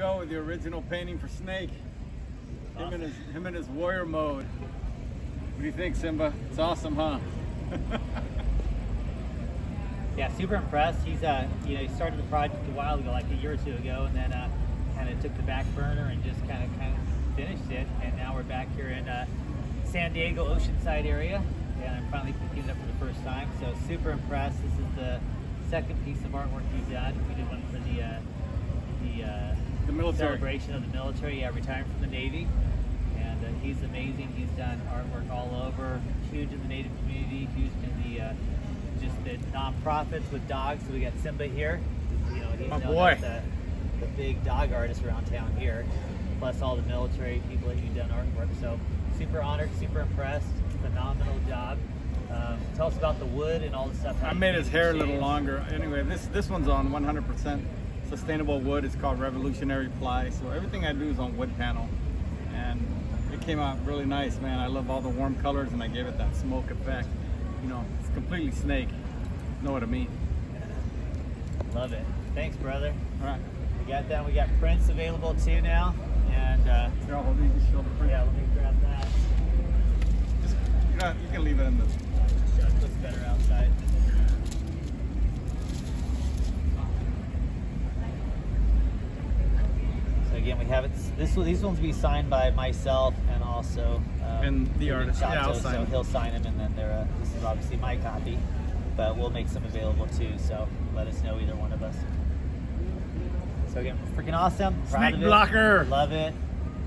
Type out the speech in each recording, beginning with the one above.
go with the original painting for Snake. Him in his him his warrior mode. What do you think, Simba? It's awesome, huh? yeah, super impressed. He's uh, you know, he started the project a while ago, like a year or two ago, and then uh, kind of took the back burner and just kind of kind of finished it. And now we're back here in uh, San Diego Oceanside area, and I'm finally picking it up for the first time. So super impressed. This is the second piece of artwork you've done. We did one for the uh, the, uh, military celebration of the military. Yeah, retiring from the Navy, and uh, he's amazing. He's done artwork all over. Huge in the Native community. Huge in the uh, just the nonprofits with dogs. So we got Simba here. You know, he's My boy. The, the big dog artist around town here. Plus all the military people that you've done artwork. So super honored, super impressed. Phenomenal job. Um, tell us about the wood and all the stuff. I made his hair a little longer. Anyway, this this one's on 100% sustainable wood. It's called Revolutionary Ply. So everything I do is on wood panel, and it came out really nice, man. I love all the warm colors, and I gave it that smoke effect. You know, it's completely snake. Know what I mean? Love it. Thanks, brother. All right. We got that. We got prints available too now, and uh, Here, I'll hold these. Show the print. yeah, let me grab that. Just, you, know, you can leave it in the. It looks better outside. So again, we have it. This will these ones will be signed by myself and also um, And the artist. Yeah, I'll sign so them. he'll sign them, and then they're. Uh, this is obviously my copy, but we'll make some available too. So let us know either one of us. So again, freaking awesome. Proud Snake blocker. Love it.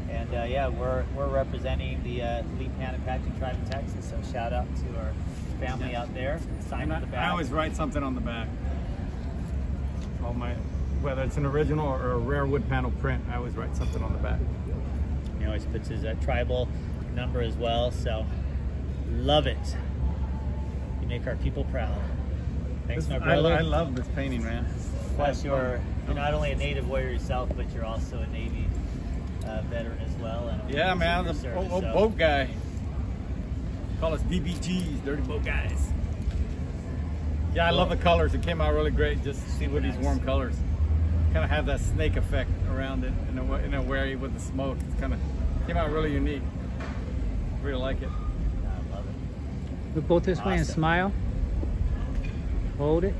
And uh, yeah, we're we're representing the uh, Lipan Apache tribe in Texas. So shout out to our family out there. Sign on the back. I always write something on the back. All my, whether it's an original or a rare wood panel print, I always write something on the back. He always puts his uh, tribal number as well. So love it. You make our people proud. Thanks, my I, brother. I love this painting, man. Plus, you're you're not only a native warrior yourself, but you're also a Navy uh, veteran as well. And Yeah, man, the service, old, old so- boat guy. Call us DBGs, dirty boat guys. Yeah, I love the colors. It came out really great. Just to see with these warm colors. Kind of have that snake effect around it in a, wa- in a way with the smoke. It's kind of came out really unique. Really like it. I love it. Look both this way and smile. Hold it.